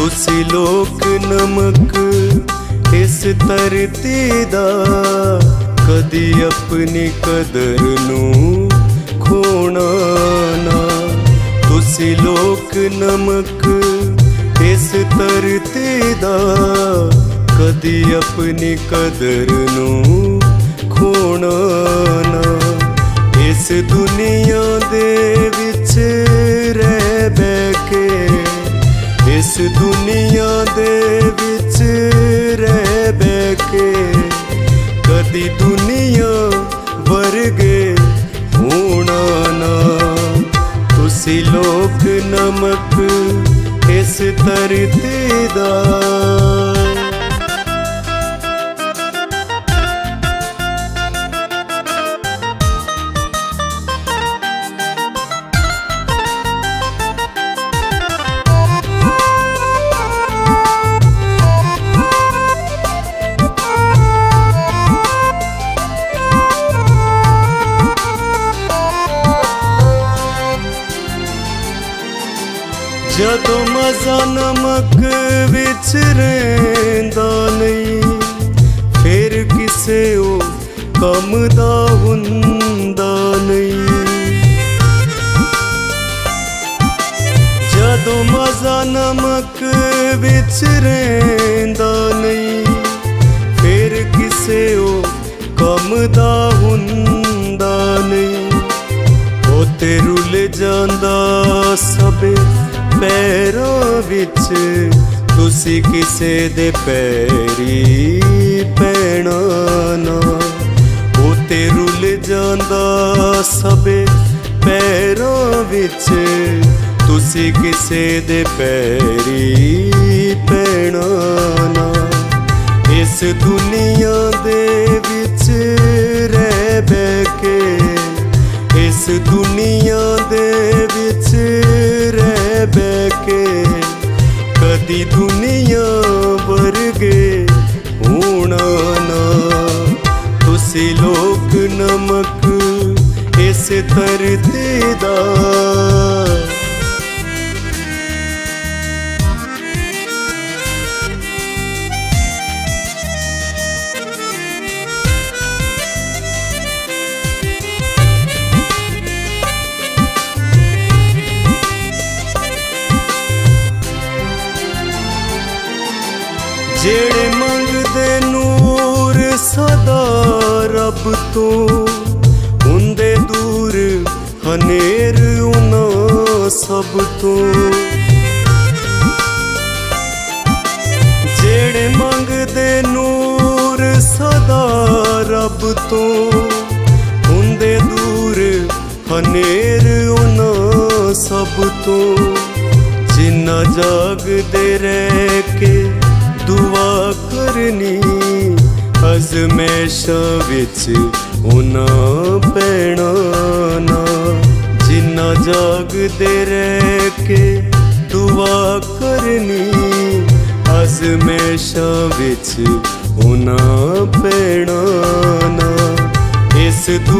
ਤੁਸੀਂ ਲੋਕ ਨਮਕ ਇਸ ਧਰਤੀ ਦਾ ਕਦੀ ਆਪਣੀ ਕਦਰ ਨੂੰ ਖੋਣਾ ਨਾ। ਤੁਸੀਂ ਲੋਕ ਨਮਕ ਇਸ ਧਰਤੀ ਦਾ ਕਦੀ ਆਪਣੀ ਕਦਰ ਨੂੰ ਖੋਣਾ ਨਾ। ਇਸ ਦੁਨੀਆ ਦੇ ਵਿੱਚ ਰਹਿ ਬੈ ਕੇ ਇਸ ਦੁਨੀਆ ਦੇ ਵਿੱਚ ਰਹਿ ਬੈ ਕੇ ਕਦੀ ਦੁਨੀਆ ਵਰਗੇ ਹੋਣਾ ਨਾ। ਤੁਸੀਂ ਲੋਕ ਨਮਕ ਇਸ ਧਰਤੀ ਦਾ ਜਦੋਂ ਮਜ਼ਾ ਨਮਕ ਵਿੱਚ ਰਹਿੰਦਾ ਨਹੀਂ, ਫਿਰ ਕਿਸੇ ਉਹ ਕੰਮ ਦਾ ਹੁੰਦਾ ਨਹੀਂ। ਜਦੋਂ ਮਜ਼ਾ ਨਮਕ ਵਿੱਚ ਰਹਿੰਦਾ ਨਹੀਂ, ਫਿਰ ਕਿਸੇ ਉਹ ਕੰਮ ਦਾ ਹੁੰਦਾ ਨਹੀਂ। ਉਹ ਤੇ ਰੁੱਲ ਜਾਂਦਾ ਸਭੇ ਪੈਰਾਂ ਵਿੱਚ ਤੁਸੀਂ ਕਿਸੇ ਦੇ ਪੈਰੀ ਪੈਣਾ ਨਾ। ਉਹ ਤੇ ਰੁੱਲ ਜਾਂਦਾ ਸਭੇ ਪੈਰੋਂ ਵਿੱਚ ਤੁਸੀਂ ਕਿਸੇ ਦੇ ਪੈਰੀ ਪੈਣਾ ਨਾ। ਇਸ ਦੁਨੀਆ ਦੇ ਵਿੱਚ ਰਹਿ ਬੈ ਕੇ, ਇਸ ਦੁਨੀਆ ਦੇ ਕਦੀ ਦੁਨੀਆ ਵਰਗੇ ਹੋਣਾ ਨਾ। ਤੁਸੀਂ ਲੋਕ ਨਮਕ ਇਸ ਧਰਤੀ ਦਾ ਜਿਹੜੇ ਮੰਗਦੇ ਨੂਰ ਸਦਾ ਰੱਬ ਤੋਂ, ਹੁੰਦੇ ਦੂਰ ਹਨੇਰ ਉਹਨਾਂ ਸਭ ਤੋਂ। ਜਿਹੜੇ ਮੰਗਦੇ ਨੂਰ ਸਦਾ ਰੱਬ ਤੋਂ, ਹੁੰਦੇ ਦੂਰ ਹਨੇਰ ਉਹਨਾਂ ਸਭ ਤੋਂ। ਜਿੰਨਾ ਜਾਗਦੇ ਰਹਿ ਕੇ ਦੁਆ ਕਰਨੀ ਅਜ਼ਮੈਸ਼ਾਂ ਵਿੱਚ ਉਹਨਾਂ ਪੈਣਾ ਨਾ ਜਿੰਨਾ ਜਾਗਦੇ ਰਹਿ ਕੇ ਦੁਆ ਕਰਨੀ ਅਜ਼ਮੈਸ਼ਾਂ ਵਿੱਚ ਉਹਨਾਂ ਪੈਣਾ ਨਾ ਇਸ ਦੁਨੀਆ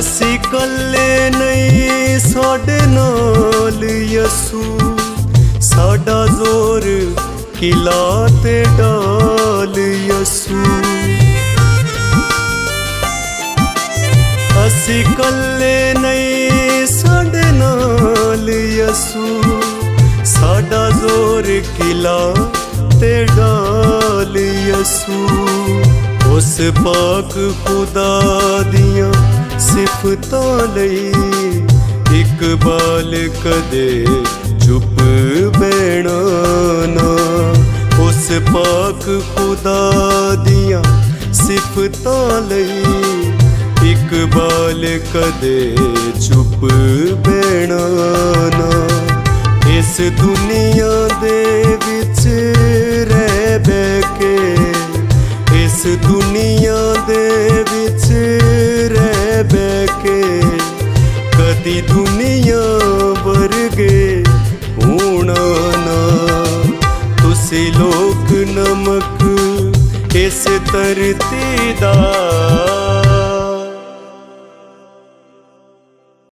ਅਸੀਂ ਕੱਲੇ ਨਹੀਂ, ਸਾਡੇ ਨਾਲ ਯਸੂ। ਸਾਡਾ ਜ਼ੋਰ ਕਿਲਾ ਤੇ ਡਾਲ ਯਸੂ। ਅਸੀਂ ਕੱਲੇ ਨਹੀਂ, ਸਾਡੇ ਨਾਲ ਯਸੂ। ਸਾਡਾ ਜ਼ੋਰ ਕਿਲਾ ਤੇ ਡਾਲ ਯਸੂ। ਉਸ ਪਾਕ ਖੁਦਾ ਦੀਆਂ ਸਿਫਤਾਂ ਲਈ ਇੱਕ ਇਕਬਾਲ ਕਦੇ ਚੁੱਪ ਬਹਿਣਾ ਨਾ। ਉਸ ਪਾਕ ਖੁਦਾ ਦੀਆਂ ਸਿਫਤਾਂ ਲਈ ਇਕਬਾਲ ਕਦੇ ਚੁੱਪ ਬਹਿਣਾ ਨਾ। ਇਸ ਦੁਨੀਆ ਦੇ ਵਿੱਚ ਇਸ ਧਰਤੀ ਦਾ